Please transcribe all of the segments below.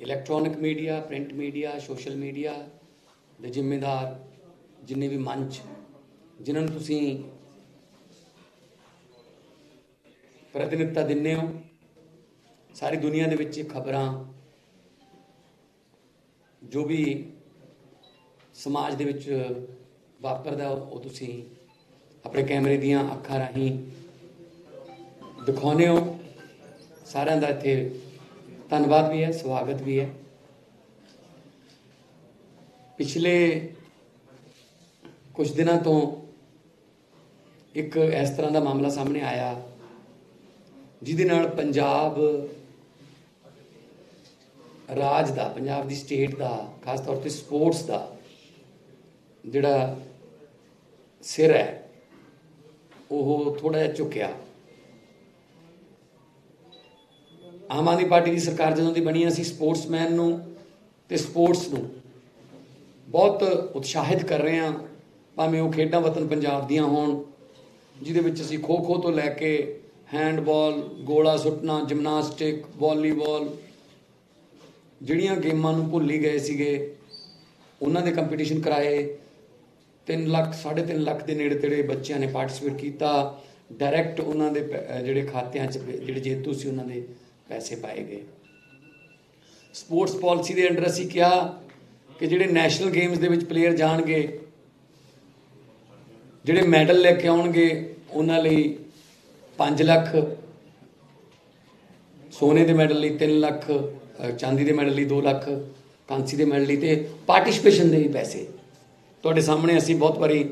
Electronic media print media social media ਦੇ ਜ਼ਿੰਮੇਦਾਰ ਜਿੰਨੇ ਵੀ ਮੰਚ ਜਿਨ੍ਹਾਂ ਨੂੰ ਤੁਸੀਂ ਪ੍ਰਤੀਨਿਧਤਾ ਦਿੰਦੇ ਹੋ, ਸਾਰੀ ਦੁਨੀਆ ਦੇ ਵਿੱਚ ਖਬਰਾਂ ਜੋ ਵੀ ਸਮਾਜ ਦੇ ਵਿੱਚ ਵਾਪਰਦਾ, ਉਹ ਤੁਸੀਂ ਆਪਣੇ ਕੈਮਰੇ ਦੀਆਂ ਅੱਖਾਂ ਰਾਹੀਂ ਦਿਖਾਉਂਦੇ ਹੋ। ਸਾਰਿਆਂ ਦਾ ਇੱਥੇ ਧੰਨਵਾਦ ਵੀ ਹੈ, ਸਵਾਗਤ ਵੀ ਹੈ। ਪਿਛਲੇ ਕੁਝ ਦਿਨਾਂ ਤੋਂ ਇੱਕ ਇਸ ਤਰ੍ਹਾਂ ਦਾ ਮਾਮਲਾ ਸਾਹਮਣੇ ਆਇਆ, ਜਿਹਦੇ ਨਾਲ ਪੰਜਾਬ ਰਾਜ ਦਾ, ਪੰਜਾਬ ਦੀ ਸਟੇਟ ਦਾ, ਖਾਸ ਤੌਰ ਤੇ ਸਪੋਰਟਸ ਦਾ ਜਿਹੜਾ ਸਿਰ ਹੈ, ਉਹ ਥੋੜਾ ਜਿਹਾ ਝੁਕਿਆ। ਆਮ ਆਦਮੀ ਪਾਰਟੀ ਦੀ ਸਰਕਾਰ ਜਦੋਂ ਦੀ ਬਣੀ, ਅਸੀਂ ਸਪੋਰਟਸਮੈਨ ਨੂੰ ਤੇ ਸਪੋਰਟਸ ਨੂੰ ਬਹੁਤ ਉਤਸ਼ਾਹਿਤ ਕਰ ਰਹੇ ਹਾਂ, ਭਾਵੇਂ ਉਹ ਖੇਡਾਂ ਵਤਨ ਪੰਜਾਬ ਦੀਆਂ ਹੋਣ, ਜਿਹਦੇ ਵਿੱਚ ਅਸੀਂ ਖੋ ਖੋ ਤੋਂ ਲੈ ਕੇ ਹੈਂਡਬਾਲ, ਗੋਲਾ ਸੁੱਟਣਾ, ਜਿਮਨਾਸਟਿਕ, ਵਾਲੀਬਾਲ, ਜਿਹੜੀਆਂ ਗੇਮਾਂ ਨੂੰ ਭੁੱਲੀ ਗਏ ਸੀਗੇ, ਉਹਨਾਂ ਦੇ ਕੰਪੀਟੀਸ਼ਨ ਕਰਾਏ 3 ਲੱਖ 3.5 ਲੱਖ ਦੇ ਨੇੜੇ ਤੇੜੇ ਬੱਚਿਆਂ ਨੇ ਪਾਰਟਿਸਿਪੇਟ ਕੀਤਾ, ਡਾਇਰੈਕਟ ਉਹਨਾਂ ਦੇ ਜਿਹੜੇ ਖਾਤਿਆਂ 'ਚ ਜਿਹੜੇ ਜੇਤੂ ਸੀ ਉਹਨਾਂ ਦੇ ਪੈਸੇ ਪਾਏ ਗਏ। ਸਪੋਰਟਸ ਪਾਲਿਸੀ ਦੇ ਅੰਡਰ ਅਸੀਂ ਕਿਹਾ ਕਿ ਜਿਹੜੇ ਨੈਸ਼ਨਲ ਗੇਮਸ ਦੇ ਵਿੱਚ ਪਲੇਅਰ ਜਾਣਗੇ, ਜਿਹੜੇ ਮੈਡਲ ਲੈ ਕੇ ਆਉਣਗੇ, ਉਹਨਾਂ ਲਈ 5 ਲੱਖ, ਸੋਨੇ ਦੇ ਮੈਡਲ ਲਈ 3 ਲੱਖ ਚਾਂਦੀ ਦੇ ਮੈਡਲ ਲਈ 2 ਲੱਖ, ਕਾਂਸੀ ਦੇ ਮੈਡਲ ਲਈ ਤੇ ਪਾਰਟਿਸਿਪੇਸ਼ਨ ਦੇ ਵੀ ਪੈਸੇ। ਤੁਹਾਡੇ ਸਾਹਮਣੇ ਅਸੀਂ ਬਹੁਤ ਵਾਰੀ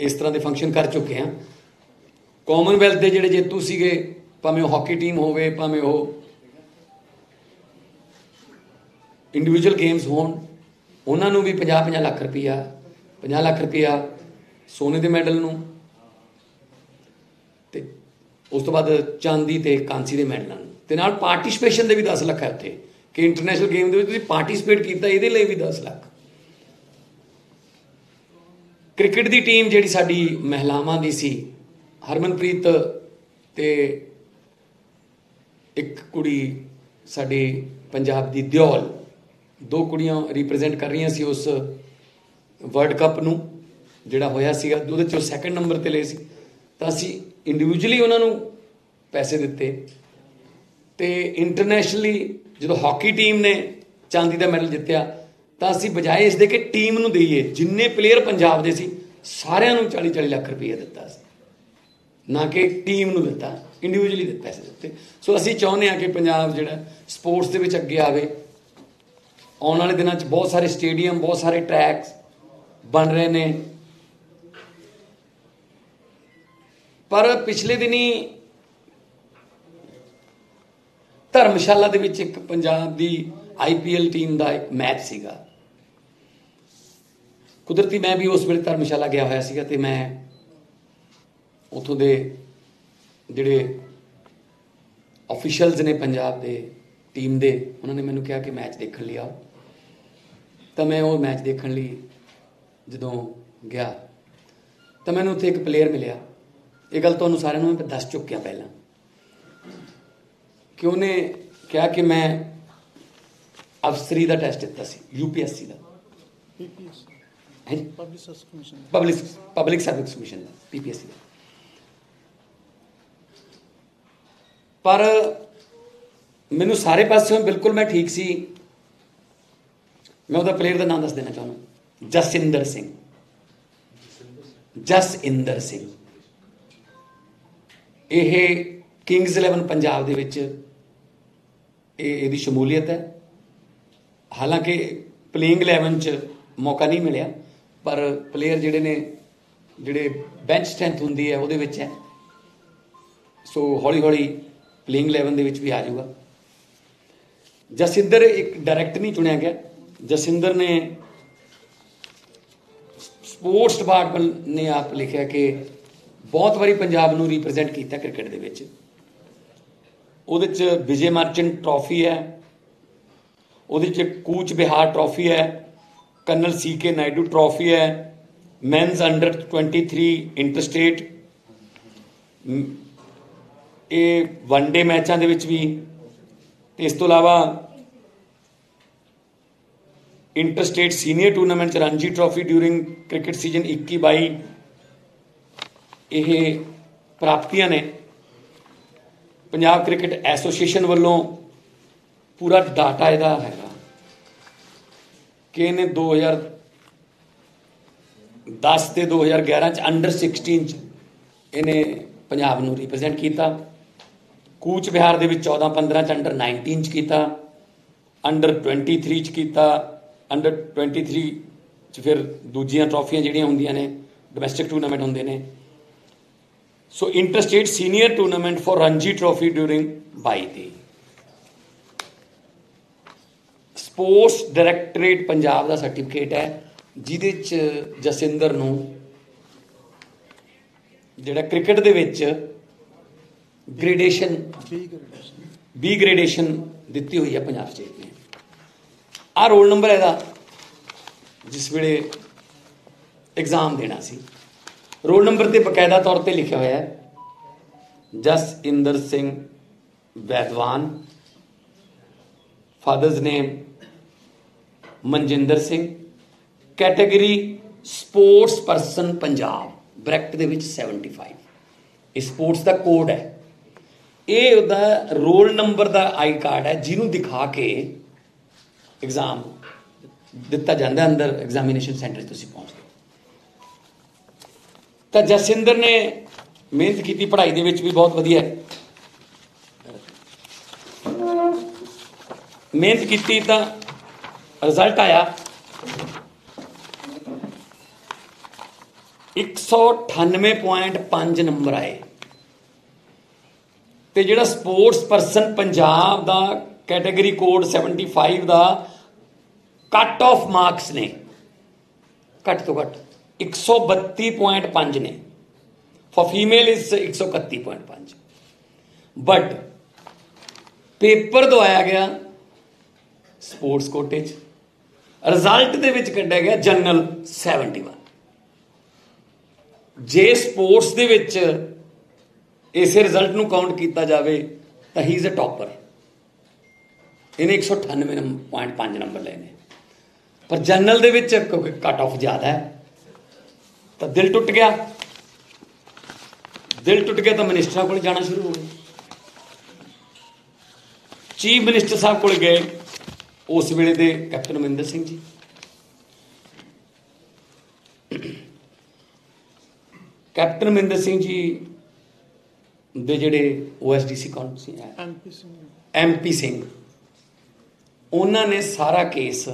ਇਸ ਤਰ੍ਹਾਂ ਦੇ ਫੰਕਸ਼ਨ ਕਰ ਚੁੱਕੇ ਹਾਂ। ਕਾਮਨਵੈਲਥ ਦੇ ਜਿਹੜੇ ਜੇਤੂ ਸੀਗੇ ਭਾਵੇਂ ਉਹ ਹਾਕੀ ਟੀਮ ਹੋਵੇ, ਭਾਵੇਂ ਉਹ ਇੰਡੀਵਿਜੂਅਲ ਗੇਮਸ ਹੋਣ, ਉਹਨਾਂ ਨੂੰ ਵੀ 50-50 ਲੱਖ ਰੁਪਇਆ 50 ਲੱਖ ਰੁਪਇਆ ਸੋਨੇ ਦੇ ਮੈਡਲ ਨੂੰ ਤੇ ਉਸ ਤੋਂ ਬਾਅਦ ਚਾਂਦੀ ਤੇ ਕਾਂਸੀ ਦੇ ਮੈਡਲਾਂ ਨੂੰ। ਤੇ ਨਾਲ ਪਾਰਟਿਸਿਪੇਸ਼ਨ ਦੇ ਵੀ 10 ਲੱਖ ਹੈ ਉੱਥੇ, ਕਿ ਇੰਟਰਨੈਸ਼ਨਲ ਗੇਮ ਦੇ ਵਿੱਚ ਤੁਸੀਂ ਪਾਰਟਿਸਿਪੇਟ ਕੀਤਾ, ਇਹਦੇ ਲਈ ਵੀ 10 ਲੱਖ। ਕ੍ਰਿਕਟ ਦੀ ਟੀਮ ਜਿਹੜੀ ਸਾਡੀ ਮਹਿਲਾਵਾਂ ਦੀ ਸੀ, ਹਰਮਨਪ੍ਰੀਤ ਤੇ ਇੱਕ ਕੁੜੀ ਸਾਡੇ ਪੰਜਾਬ ਦੀ ਦਿਓਲ, ਦੋ ਕੁੜੀਆਂ ਰਿਪਰੈਜ਼ੈਂਟ ਕਰ ਰਹੀਆਂ ਸੀ ਉਸ ਵਰਲਡ ਕੱਪ ਨੂੰ, ਜਿਹੜਾ ਹੋਇਆ ਸੀਗਾ, ਉਹਦੇ ਚੋਂ ਸੈਕੰਡ ਨੰਬਰ ਤੇ ਲਏ ਸੀ। ਤਾਂ ਅਸੀਂ ਇੰਡੀਵਿਜੂਅਲੀ ਉਹਨਾਂ ਨੂੰ ਪੈਸੇ ਦਿੱਤੇ ਤੇ ਇੰਟਰਨੈਸ਼ਨਲੀ ਜਦੋਂ ਹਾਕੀ ਟੀਮ ਨੇ ਚਾਂਦੀ ਦਾ ਮੈਡਲ ਜਿੱਤਿਆ, ਤਾਂ ਅਸੀਂ ਬਜਾਏ ਇਸ ਦੇ ਕਿ ਟੀਮ ਨੂੰ ਦਈਏ, ਜਿੰਨੇ ਪਲੇਅਰ ਪੰਜਾਬ ਦੇ ਸੀ, ਸਾਰਿਆਂ ਨੂੰ 40 40 ਲੱਖ ਰੁਪਏ ਦਿੱਤਾ ਸੀ। ਨਾ ਕਿ ਟੀਮ ਨੂੰ ਦਿੱਤਾ। ਇੰਡੀਵਿਜੂਅਲੀ ਦੇ ਪੈਸੇ ਦਿੱਤੇ ਸੋ ਅਸੀਂ ਚਾਹੁੰਦੇ ਹਾਂ ਕਿ ਪੰਜਾਬ ਜਿਹੜਾ ਸਪੋਰਟਸ ਦੇ ਵਿੱਚ ਅੱਗੇ ਆਵੇ। ਆਉਣ ਵਾਲੇ ਦਿਨਾਂ 'ਚ ਬਹੁਤ ਸਾਰੇ ਸਟੇਡੀਅਮ, ਬਹੁਤ ਸਾਰੇ ਟਰੈਕਸ ਬਣ ਰਹੇ ਨੇ। ਪਰ ਪਿਛਲੇ ਦਿਨੀ ਧਰਮਸ਼ਾਲਾ ਦੇ ਵਿੱਚ ਇੱਕ ਪੰਜਾਬ ਦੀ ਆਈਪੀਐਲ ਟੀਮ ਦਾ ਇੱਕ ਮੈਚ ਸੀਗਾ। ਕੁਦਰਤੀ ਮੈਂ ਵੀ ਉਸ ਵੇਲੇ ਧਰਮਸ਼ਾਲਾ ਗਿਆ ਹੋਇਆ ਸੀਗਾ ਤੇ ਮੈਂ ਉਥੋਂ ਦੇ ਜਿਹੜੇ ਅਫੀਸ਼ੀਅਲਸ ਨੇ ਪੰਜਾਬ ਦੇ ਟੀਮ ਦੇ ਉਹਨਾਂ ਨੇ ਮੈਨੂੰ ਕਿਹਾ ਕਿ ਮੈਚ ਦੇਖਣ ਲਈ ਆਓ। ਤਾਂ ਮੈਂ ਉਹ ਮੈਚ ਦੇਖਣ ਲਈ ਜਦੋਂ ਗਿਆ ਤਾਂ ਮੈਨੂੰ ਉੱਥੇ ਇੱਕ ਪਲੇਅਰ ਮਿਲਿਆ। ਇਹ ਗੱਲ ਤੁਹਾਨੂੰ ਸਾਰਿਆਂ ਨੂੰ ਮੈਂ ਦੱਸ ਚੁੱਕਿਆ ਪਹਿਲਾਂ। ਕਿ ਉਹਨੇ ਕਿਹਾ ਕਿ ਮੈਂ ਅਫਸਰੀ ਦਾ ਟੈਸਟ ਦਿੱਤਾ ਸੀ ਯੂਪੀਐਸਸੀ ਦਾ। PPS public service commission public public service commission ਦਾ ਪੀਪੀਐਸਸੀ ਦਾ। ਪਰ ਮੈਨੂੰ ਸਾਰੇ ਪਾਸਿਓਂ ਬਿਲਕੁਲ ਮੈਂ ਠੀਕ ਸੀ। ਮੈਂ ਉਹਦਾ ਪਲੇਅਰ ਦਾ ਨਾਮ ਦੱਸ ਦੇਣਾ ਚਾਹੁੰਦਾ। ਜਸਿੰਦਰ ਸਿੰਘ। ਜਸਇੰਦਰ ਸਿੰਘ। ਇਹ ਕਿੰਗਸ 11 ਪੰਜਾਬ ਦੇ ਵਿੱਚ ਇਹ ਇਹਦੀ ਸ਼ਮੂਲੀਅਤ ਹੈ। ਹਾਲਾਂਕਿ ਪਲੇਇੰਗ 11 ਚ ਮੌਕਾ ਨਹੀਂ ਮਿਲਿਆ, ਪਰ ਪਲੇਅਰ ਜਿਹੜੇ ਨੇ, ਜਿਹੜੇ ਬੈਂਚ ਸਟ੍ਰੈਂਥ ਹੁੰਦੀ ਹੈ ਉਹਦੇ ਵਿੱਚ ਹੈ। ਸੋ ਹੌਲੀ ਹੌਲੀ ਪਲੇਇੰਗ 11 ਦੇ ਵਿੱਚ ਵੀ ਆ ਜਾਊਗਾ। ਜਸਿੰਦਰ ਇੱਕ ਡਾਇਰੈਕਟ ਨਹੀਂ ਚੁਣਿਆ ਗਿਆ। ਜਸਿੰਦਰ ਨੇ ਸਪੋਰਟਸ ਡਿਪਾਰਟਮੈਂਟ ਨੇ ਆਪ ਲਿਖਿਆ ਕਿ ਬਹੁਤ ਵਾਰੀ ਪੰਜਾਬ ਨੂੰ ਰਿਪਰੈਜ਼ੈਂਟ ਕੀਤਾ ਕ੍ਰਿਕਟ ਦੇ ਵਿੱਚ। ਉਹਦੇ ਚ ਵਿਜੇ ਮਰਚੈਂਟ ਟਰਾਫੀ ਹੈ। ਉਹਦੇ ਚ ਕੂਚ ਬਿਹਾਰ ਟਰਾਫੀ ਹੈ। Colonel C K Naidu trophy ਹੈ। ਮੈਨਸ ਅੰਡਰ 23 ਇੰਟਰਸਟੇਟ ਇਹ ਵਨ ਡੇ ਮੈਚਾਂ ਦੇ ਵਿੱਚ ਵੀ ਤੇ ਇਸ ਤੋਂ ਇਲਾਵਾ ਇੰਟਰ ਸਟੇਟ ਸੀਨੀਅਰ ਟੂਰਨਾਮੈਂਟ ਚ Ranji trophy during cricket season 21 22 ਇਹ ਪ੍ਰਾਪਤੀਆਂ ਨੇ। ਪੰਜਾਬ ਕ੍ਰਿਕਟ ਐਸੋਸੀਏਸ਼ਨ ਵੱਲੋਂ ਪੂਰਾ ਡਾਟਾ ਇਹਦਾ ਹੈਗਾ। ਕਿ ਇਹਨੇ 2010 ਤੇ 2011 ਚ ਅੰਡਰ 16 ਚ ਇਹਨੇ ਪੰਜਾਬ ਨੂੰ ਰਿਪਰੈਜ਼ੈਂਟ ਕੀਤਾ। ਕੂਚ ਬਿਹਾਰ ਦੇ ਵਿੱਚ 14 15 ਚ ਅੰਡਰ 19 ਚ ਕੀਤਾ ਅੰਡਰ 23 ਚ ਕੀਤਾ ਅੰਡਰ 23 ਚ ਫਿਰ ਦੂਜੀਆਂ ਟਰਾਫੀਆਂ ਜਿਹੜੀਆਂ ਹੁੰਦੀਆਂ ਨੇ ਡੋਮੈਸਟਿਕ ਟੂਰਨਾਮੈਂਟ ਹੁੰਦੇ ਨੇ। So interstate senior tournament for Ranji trophy during 22 ਦੀ ਸਪੋਰਟਸ ਡਾਇਰੈਕਟੋਰੇਟ ਪੰਜਾਬ ਦਾ ਸਰਟੀਫਿਕੇਟ ਹੈ, ਜਿਹਦੇ ਚ ਜਸਿੰਦਰ ਨੂੰ ਜਿਹੜਾ ਕ੍ਰਿਕਟ ਦੇ ਵਿੱਚ ਗ੍ਰੇਡੇਸ਼ਨ ਬੀ ਗ੍ਰੇਡੇਸ਼ਨ ਦਿੱਤੀ ਹੋਈ ਹੈ ਪੰਜਾਬ ਸਟੇਟ ਨੇ ਆ ਰੋਲ ਨੰਬਰ ਇਹਦਾ ਜਿਸ ਵੇਲੇ ਐਗਜ਼ਾਮ ਦੇਣਾ ਸੀ। ਰੋਲ ਨੰਬਰ ਤੇ ਬਕਾਇਦਾ ਤੌਰ ਤੇ ਲਿਖਿਆ ਹੋਇਆ ਹੈ Jasinder Singh Vaidwan father's name Manjinder Singh category sports person Punjab bracket ਦੇ ਵਿੱਚ 75 ਇਹ ਸਪੋਰਟਸ ਦਾ ਕੋਡ ਹੈ। ਇਹ ਉਹਦਾ ਰੋਲ ਨੰਬਰ ਦਾ ਆਈ ਕਾਰਡ ਹੈ, ਜਿਹਨੂੰ ਦਿਖਾ ਕੇ ਐਗਜ਼ਾਮ ਦਿੱਤਾ ਜਾਂਦਾ ਅੰਦਰ ਐਗਜ਼ਾਮੀਨੇਸ਼ਨ ਸੈਂਟਰ 'ਚ ਤੁਸੀਂ ਪਹੁੰਚਦੇ ਤਾਂ ਜਸਿੰਦਰ ਨੇ ਮਿਹਨਤ ਕੀਤੀ, ਪੜ੍ਹਾਈ ਦੇ ਵਿੱਚ ਵੀ ਬਹੁਤ ਵਧੀਆ ਹੈ। ਮਿਹਨਤ ਕੀਤੀ ਤਾਂ ਰਿਜ਼ਲਟ ਆਇਆ। 198.5 ਨੰਬਰ ਆਏ। ਤੇ ਜਿਹੜਾ ਸਪੋਰਟਸ ਪਰਸਨ ਪੰਜਾਬ ਦਾ ਕੈਟਾਗਰੀ ਕੋਡ 75 ਦਾ ਕੱਟ ਆਫ ਮਾਰਕਸ ਨੇ, ਘੱਟ ਤੋਂ ਘੱਟ 132.5 ਨੇ। For female is 131.5 but paper ਦਵਾਇਆ ਗਿਆ ਸਪੋਰਟਸ ਕੋਟੇ ਚ। ਰਿਜ਼ਲਟ ਦੇ ਵਿੱਚ ਕੱਢਿਆ ਗਿਆ ਜਨਰਲ 71 ਜੇ ਸਪੋਰਟਸ ਦੇ ਵਿੱਚ ਇਸੇ ਰਿਜ਼ਲਟ ਨੂੰ ਕਾਊਂਟ ਕੀਤਾ ਜਾਵੇ, ਤਾਂ ਹੀ ਇਜ਼ ਅ ਟਾਪਰ ਇਹਨੇ 198.5 ਨੰਬਰ ਲਏ ਨੇ। ਪਰ ਜਨਰਲ ਦੇ ਵਿੱਚ ਕਿਉਂਕਿ ਕੱਟ ਆਫ ਜ਼ਿਆਦਾ ਹੈ, ਤਾਂ ਦਿਲ ਟੁੱਟ ਗਿਆ। ਦਿਲ ਟੁੱਟ ਗਿਆ ਤਾਂ ਮਿਨਿਸਟਰਾਂ ਕੋਲ ਜਾਣਾ ਸ਼ੁਰੂ ਹੋ ਗਿਆ। ਚੀਫ ਮਿਨਿਸਟਰ ਸਾਹਿਬ ਕੋਲ ਗਏ, ਉਸ ਵੇਲੇ ਦੇ ਕੈਪਟਨ ਅਮਰਿੰਦਰ ਸਿੰਘ ਜੀ। ਕੈਪਟਨ ਅਮਰਿੰਦਰ ਸਿੰਘ ਜੀ ਦੇ ਜਿਹੜੇ ਓਐਸਡੀਸੀ ਕੌਣ ਸੀ ਐਮਪੀ ਸਿੰਘ ਐਮਪੀ ਸਿੰਘ ਉਹਨਾਂ ਨੇ ਸਾਰਾ ਕੇਸ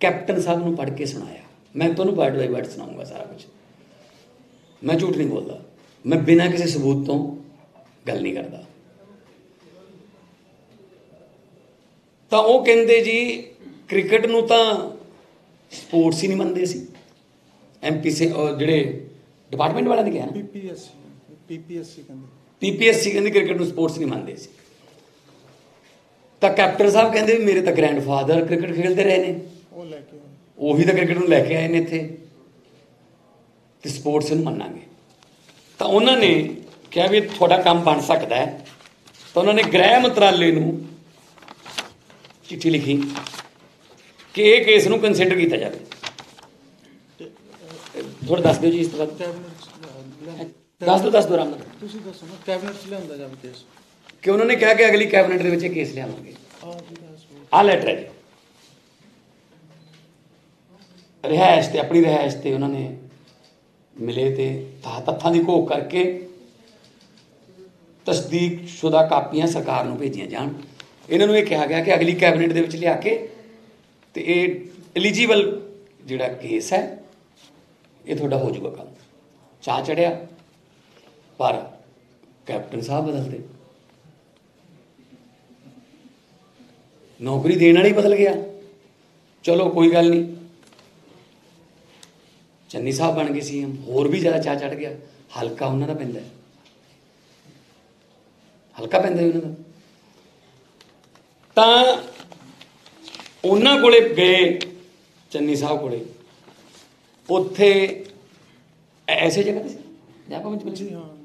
ਕੈਪਟਨ ਸਾਹਿਬ ਨੂੰ ਪੜ੍ਹ ਕੇ ਸੁਣਾਇਆ। ਮੈਂ ਤੁਹਾਨੂੰ ਵਰਡ ਬਾਈ ਵਰਡ ਸੁਣਾਉਂਗਾ ਸਾਰਾ ਕੁਝ ਮੈਂ ਝੂਠ ਨਹੀਂ ਬੋਲਦਾ। ਮੈਂ ਬਿਨਾਂ ਕਿਸੇ ਸਬੂਤ ਤੋਂ ਗੱਲ ਨਹੀਂ ਕਰਦਾ। ਤਾਂ ਉਹ ਕਹਿੰਦੇ ਜੀ ਕ੍ਰਿਕਟ ਨੂੰ ਤਾਂ ਸਪੋਰਟਸ ਹੀ ਨਹੀਂ ਮੰਨਦੇ ਸੀ ਐਮਪੀ ਸੇ ਜਿਹੜੇ ਡਿਪਾਰਟਮੈਂਟ ਵਾਲਿਆਂ ਨੇ ਕਿਹਾ ਨਾ। ਪੀਪੀਐਸਸੀ ਪੀਪੀਐਸਸੀ ਕਹਿੰਦੇ। ਪੀਪੀਐਸਸੀ ਕਹਿੰਦੀ ਕ੍ਰਿਕਟ ਨੂੰ ਸਪੋਰਟਸ ਨਹੀਂ ਮੰਨਦੇ ਸੀ ਤਾਂ ਕੈਪਟਨ ਸਾਹਿਬ ਕਹਿੰਦੇ ਵੀ ਮੇਰੇ ਤਾਂ ਗ੍ਰੈਂਡਫਾਦਰ ਕ੍ਰਿਕਟ ਖੇਡਦੇ ਰਹੇ ਨੇ। ਉਹ ਲੈ ਕੇ। ਉਹੀ ਤਾਂ ਕ੍ਰਿਕਟ ਨੂੰ ਲੈ ਕੇ ਆਏ ਨੇ ਇੱਥੇ। ਤੇ ਸਪੋਰਟਸ ਨੂੰ ਮੰਨਾਂਗੇ। ਤਾਂ ਉਹਨਾਂ ਨੇ ਕਿਹਾ ਵੀ ਤੁਹਾਡਾ ਕੰਮ ਬਣ ਸਕਦਾ ਹੈ। ਤਾਂ ਉਹਨਾਂ ਨੇ ਗ੍ਰਹਿ ਮੰਤਰਾਲੇ ਨੂੰ ਚਿੱਠੀ ਲਿਖੀ ਕਿ ਇਹ ਕੇਸ ਨੂੰ ਕੰਸੀਡਰ ਕੀਤਾ ਜਾਵੇ। ਥੋੜਾ ਦੱਸ ਦਿਓ ਜੀ ਇਸ ਤੋਂ ਬਾਅਦ। ਦੱਸ ਦਿਓ ਦੱਸ ਦਿਓ ਰਾਮ ਤੁਸੀਂ ਦੱਸੋ ਨਾ ਕੈਬਨਿਟ ਚ ਲਿਆਂਦਾ ਜਾਵੇ ਕੇਸ ਕਿ ਉਹਨਾਂ ਨੇ ਕਿਹਾ ਕਿ ਅਗਲੀ ਕੈਬਨਿਟ ਦੇ ਵਿੱਚ ਇਹ ਕੇਸ ਲਿਆਵਾਂਗੇ। ਆ ਲੈਟਰ ਹੈ ਜੀ। ਰਿਹਾਇਸ਼ ਤੇ ਆਪਣੀ ਰਿਹਾਇਸ਼ ਤੇ ਉਹਨਾਂ ਨੇ ਮਿਲੇ ਤੇ ਤਾ- ਤੱਥਾਂ ਦੀ ਘੋਖ ਕਰਕੇ ਤਸਦੀਕ ਸ਼ੁਦਾ ਕਾਪੀਆਂ ਸਰਕਾਰ ਨੂੰ ਭੇਜੀਆਂ ਜਾਣ। ਇਹਨਾਂ ਨੂੰ ਇਹ ਕਿਹਾ ਗਿਆ ਕਿ ਅਗਲੀ ਕੈਬਨਿਟ ਦੇ ਵਿੱਚ ਲਿਆ ਕੇ ਤੇ ਇਹ ਐਲੀਜੀਬਲ ਜਿਹੜਾ ਕੇਸ ਹੈ ਇਹ ਤੁਹਾਡਾ ਹੋ ਜਾਊਗਾ ਕੰਮ। ਚਾਹ ਚੜਿਆ। ਪਰ ਕੈਪਟਨ ਸਾਹਿਬ ਬਦਲਦੇ ਨੌਕਰੀ ਦੇਣ ਵਾਲੀ ਬਦਲ ਗਿਆ। ਚਲੋ ਕੋਈ ਗੱਲ ਨਹੀਂ। ਚੰਨੀ ਸਾਹਿਬ ਬਣ ਗਏ ਸੀ, ਹੋਰ ਵੀ ਜ਼ਿਆਦਾ ਚਾਹ ਚੜ ਗਿਆ। ਹਲਕਾ ਉਹਨਾਂ ਦਾ ਪੈਂਦਾ। ਹਲਕਾ ਪੈਂਦਾ ਉਹਨਾਂ ਦਾ। ਤਾਂ ਉਹਨਾਂ ਕੋਲੇ ਗਏ ਚੰਨੀ ਸਾਹਿਬ ਕੋਲੇ। ਉੱਥੇ ਐਸੇ ਜਗ੍ਹਾ ਤੇ ਸੀ? ਜਾਂ ਕੋ ਵਿੱਚ ਹਾਂ।